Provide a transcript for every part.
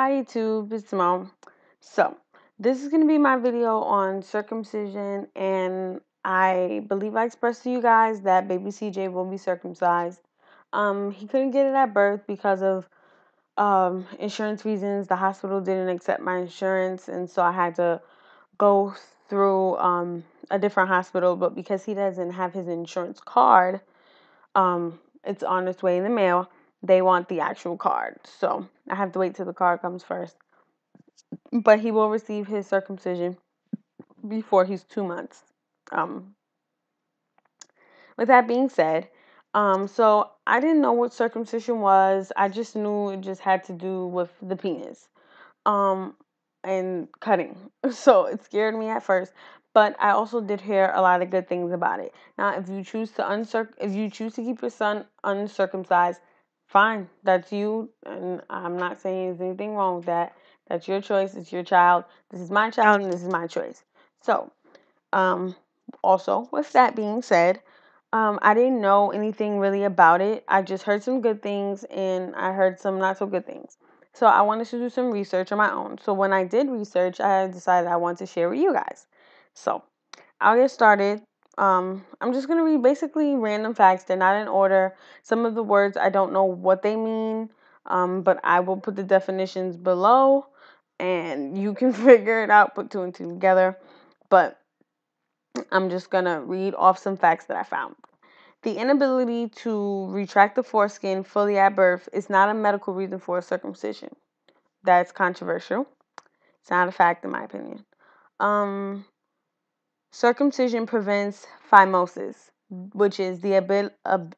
Hi YouTube, it's Mo. So, this is going to be my video on circumcision, and I believe I expressed to you guys that baby CJ will be circumcised. Um, he couldn't get it at birth because of um, insurance reasons. The hospital didn't accept my insurance, and so I had to go through um, a different hospital. But because he doesn't have his insurance card, um, it's on its way in the mail they want the actual card. So I have to wait till the card comes first. But he will receive his circumcision before he's two months. Um, with that being said, um, so I didn't know what circumcision was. I just knew it just had to do with the penis, um, and cutting. So it scared me at first, but I also did hear a lot of good things about it. Now, if you choose to uncirc, if you choose to keep your son uncircumcised, fine. That's you. And I'm not saying there's anything wrong with that. That's your choice. It's your child. This is my child and this is my choice. So, um, also, with that being said, um, I didn't know anything really about it. I just heard some good things and I heard some not so good things. So I wanted to do some research on my own. So when I did research, I decided I wanted to share with you guys. So I'll get started um, I'm just going to read basically random facts. They're not in order. Some of the words I don't know what they mean, um, but I will put the definitions below and you can figure it out, put two and two together. But I'm just going to read off some facts that I found. The inability to retract the foreskin fully at birth is not a medical reason for a circumcision. That's controversial. It's not a fact, in my opinion. Um, Circumcision prevents phimosis, which is the abil- ab-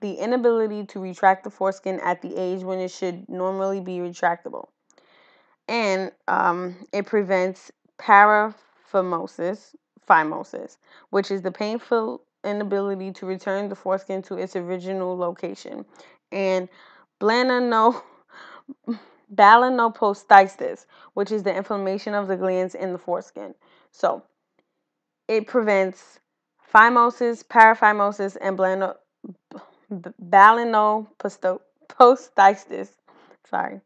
the inability to retract the foreskin at the age when it should normally be retractable. And um, it prevents paraphimosis, phimosis, which is the painful inability to return the foreskin to its original location. And blanano, which is the inflammation of the glands in the foreskin. So, it prevents phimosis, paraphimosis, and blano. Sorry.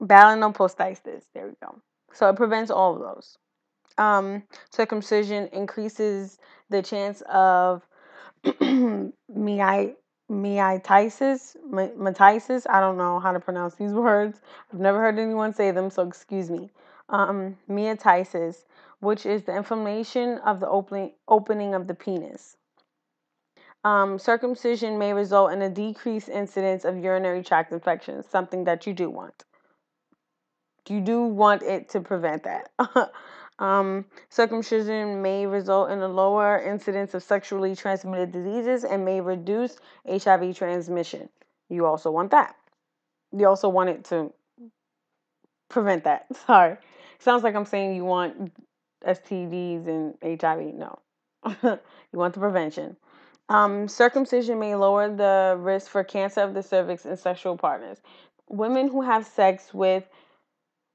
Balanoposthitis. There we go. So it prevents all of those. Um, circumcision increases the chance of meitis, meitis. I don't know how to pronounce these words. I've never heard anyone say them, so excuse me. Um, meitis, which is the inflammation of the opening, opening of the penis. Um, circumcision may result in a decreased incidence of urinary tract infections, something that you do want. You do want it to prevent that. um, circumcision may result in a lower incidence of sexually transmitted diseases and may reduce HIV transmission. You also want that. You also want it to prevent that. Sorry. Sounds like I'm saying you want STDs and HIV. No, you want the prevention. Um, circumcision may lower the risk for cancer of the cervix in sexual partners. Women who have sex with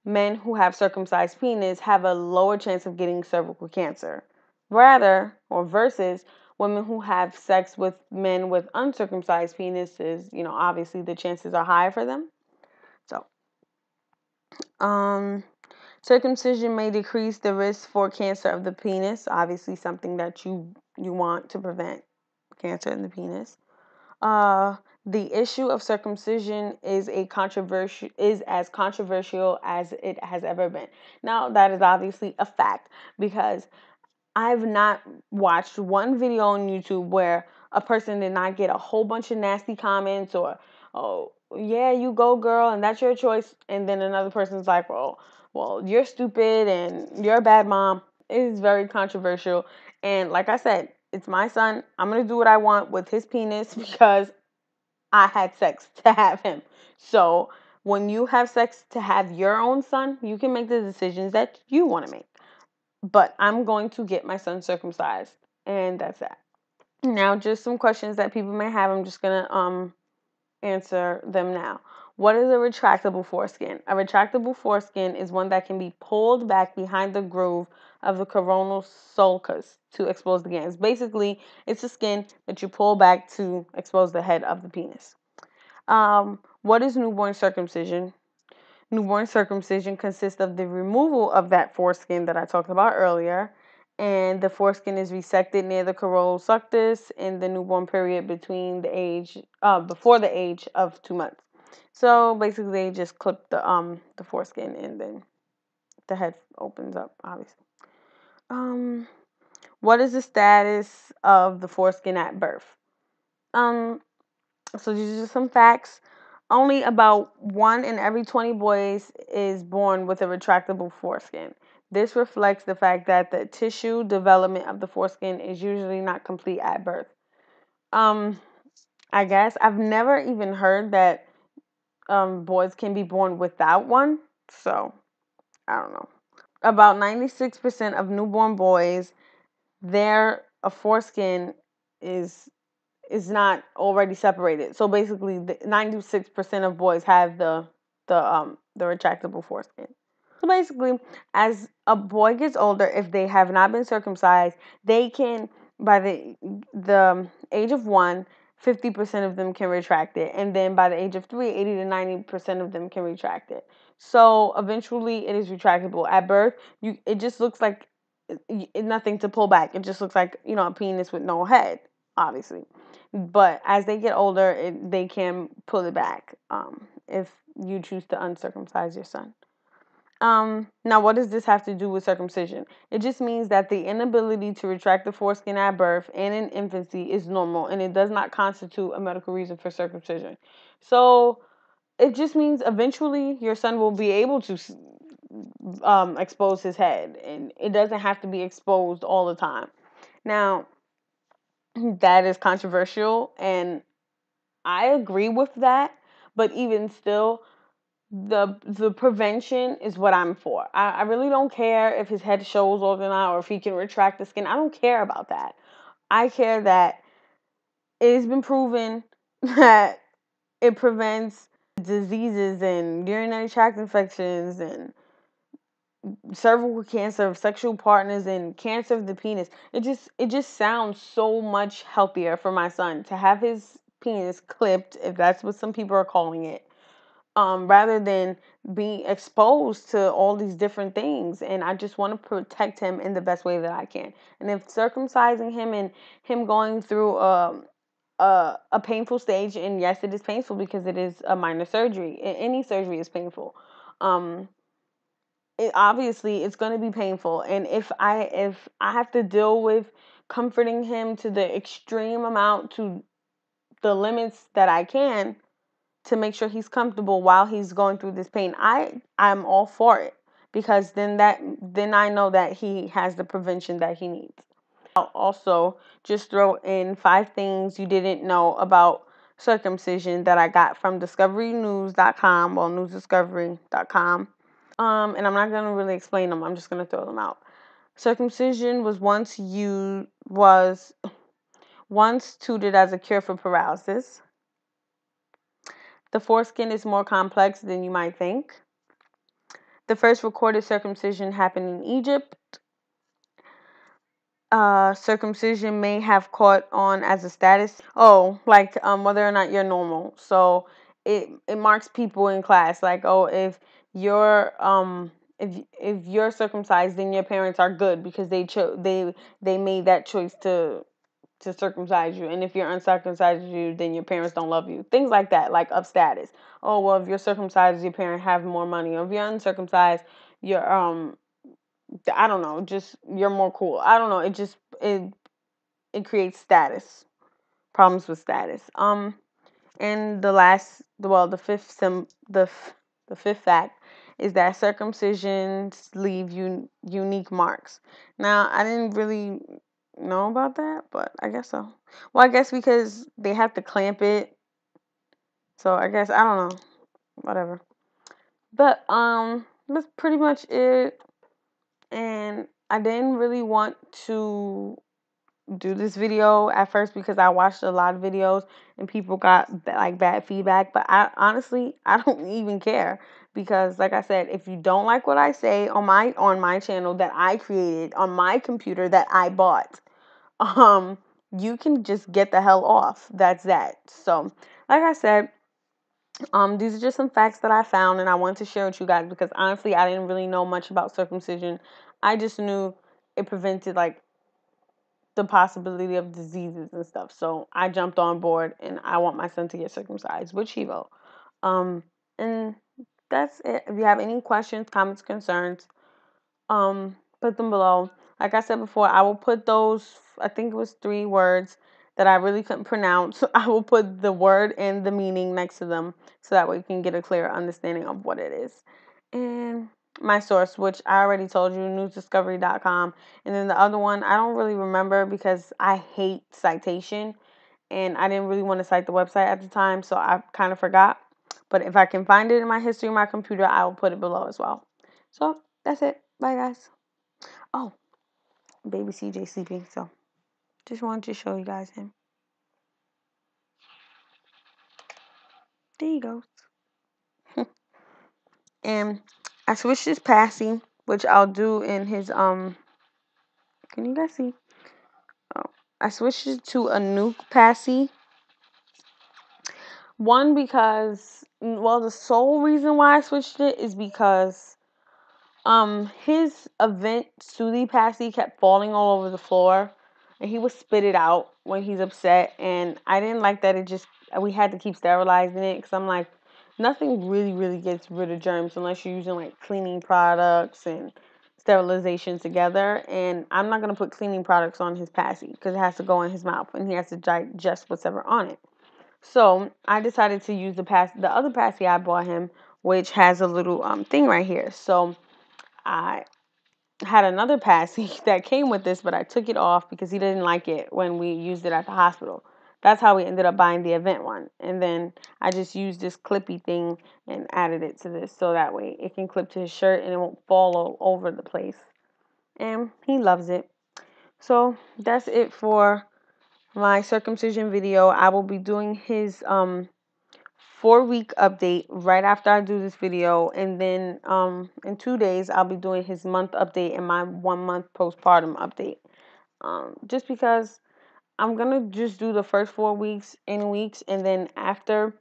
men who have circumcised penis have a lower chance of getting cervical cancer. Rather, or versus women who have sex with men with uncircumcised penises, you know, obviously the chances are higher for them. So, um, Circumcision may decrease the risk for cancer of the penis, obviously something that you you want to prevent cancer in the penis. Uh, the issue of circumcision is a controversial is as controversial as it has ever been. Now that is obviously a fact because I've not watched one video on YouTube where a person did not get a whole bunch of nasty comments or oh yeah you go girl and that's your choice and then another person's like well well, you're stupid and you're a bad mom. It is very controversial. And like I said, it's my son. I'm going to do what I want with his penis because I had sex to have him. So when you have sex to have your own son, you can make the decisions that you want to make. But I'm going to get my son circumcised. And that's that. Now, just some questions that people may have. I'm just going to um answer them now. What is a retractable foreskin? A retractable foreskin is one that can be pulled back behind the groove of the coronal sulcus to expose the glands. Basically, it's a skin that you pull back to expose the head of the penis. Um, what is newborn circumcision? newborn circumcision consists of the removal of that foreskin that I talked about earlier. And the foreskin is resected near the corolla suctus in the newborn period between the age, uh, before the age of two months. So basically, they just clip the um the foreskin and then the head opens up, obviously. Um, what is the status of the foreskin at birth? Um, so these are some facts. Only about one in every 20 boys is born with a retractable foreskin. This reflects the fact that the tissue development of the foreskin is usually not complete at birth. Um, I guess I've never even heard that um, boys can be born without one. So I don't know. About 96% of newborn boys, their a foreskin is is not already separated. So basically, 96% of boys have the the um the retractable foreskin. So basically, as a boy gets older, if they have not been circumcised, they can by the the age of one 50% of them can retract it. And then by the age of three, 80 to 90% of them can retract it. So eventually it is retractable. At birth, you it just looks like nothing to pull back. It just looks like, you know, a penis with no head, obviously. But as they get older, it, they can pull it back um, if you choose to uncircumcise your son. Um, now, what does this have to do with circumcision? It just means that the inability to retract the foreskin at birth and in infancy is normal, and it does not constitute a medical reason for circumcision. So, it just means eventually your son will be able to um, expose his head, and it doesn't have to be exposed all the time. Now, that is controversial, and I agree with that, but even still, the the prevention is what I'm for. I, I really don't care if his head shows or not or if he can retract the skin. I don't care about that. I care that it has been proven that it prevents diseases and urinary tract infections and cervical cancer of sexual partners and cancer of the penis. It just it just sounds so much healthier for my son to have his penis clipped, if that's what some people are calling it, um, rather than being exposed to all these different things. And I just want to protect him in the best way that I can. And if circumcising him and him going through a um, a, a painful stage, and yes, it is painful because it is a minor surgery. Any surgery is painful. Um, it, obviously, it's going to be painful, and if I if I have to deal with comforting him to the extreme amount to the limits that I can, to make sure he's comfortable while he's going through this pain. I I'm all for it because then that then I know that he has the prevention that he needs. I'll also just throw in five things you didn't know about circumcision that I got from discoverynews.com or newsdiscovery.com. Um, and I'm not gonna really explain them. I'm just gonna throw them out. Circumcision was once you was once tutored as a cure for paralysis. The foreskin is more complex than you might think. The first recorded circumcision happened in Egypt. Uh, circumcision may have caught on as a status. Oh, like um, whether or not you're normal. So it it marks people in class. Like oh, if you're um if if you're circumcised, then your parents are good because they chose they they made that choice to to circumcise you. And if you're uncircumcised, you then your parents don't love you. Things like that, like of status. Oh well, if you're circumcised, your parent have more money. Or if you're uncircumcised, you're um, I don't know, just you're more cool. I don't know. It just it it creates status problems with status. Um, and the last, well, the fifth sim, the the fifth fact is that circumcisions leave un- unique marks. Now, I didn't really know about that, but I guess so. Well, I guess because they have to clamp it. So I guess I don't know. Whatever. But um that's pretty much it. And I didn't really want to do this video at first because I watched a lot of videos and people got like bad feedback, but I honestly I don't even care because like I said, if you don't like what I say on my on my channel that I created on my computer that I bought, um, you can just get the hell off. That's that. So, like I said, Um, these are just some facts that I found and I wanted to share with you guys because honestly, I didn't really know much about circumcision. I just knew it prevented like the possibility of diseases and stuff. So I jumped on board and I want my son to get circumcised which he will. Um, and that's it. If you have any questions, comments, concerns, um, put them below. Like I said before, I will put those, I think it was three words that I really couldn't pronounce. I will put the word and the meaning next to them so that way you can get a clear understanding of what it is. And my source, which I already told you, newsdiscovery.com. And then the other one, I don't really remember because I hate citation and I didn't really want to cite the website at the time, so I kind of forgot. But if I can find it in my history my computer, I will put it below as well. So that's it. Bye, guys. Oh, baby CJ sleeping, so just wanted to show you guys him. There he goes. and I switched his passing, which I'll do in his um. Can you guys see? Oh, I switched it to a NUK passy. One because well, the sole reason why I switched it is because um his Avent Soothie Passy kept falling all over the floor and he would spit it out when he's upset and I didn't like that it just we had to keep sterilizing it because I'm like nothing really really gets rid of germs unless you're using like cleaning products and sterilization together and I'm not going to put cleaning products on his passy because it has to go in his mouth and he has to digest whatever on it. So I decided to use the pass the other passy I bought him, which has a little um thing right here. So I had another passy that came with this, but I took it off because he didn't like it when we used it at the hospital. That's how we ended up buying the Avent one. And then I just used this clippy thing and added it to this so that way it can clip to his shirt and it won't fall all over the place. And he loves it. So that's it for my circumcision video. I will be doing his um four week update right after I do this video. And then um, in two days, I'll be doing his month update and my one month postpartum update. Um, just because I'm going to just do the first four weeks in weeks. And then after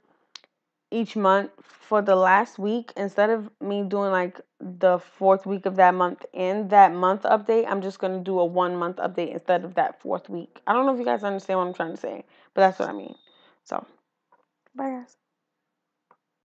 each month for the last week, instead of me doing like the fourth week of that month and that month update, I'm just going to do a one month update instead of that fourth week. I don't know if you guys understand what I'm trying to say, but that's what I mean. So, bye guys.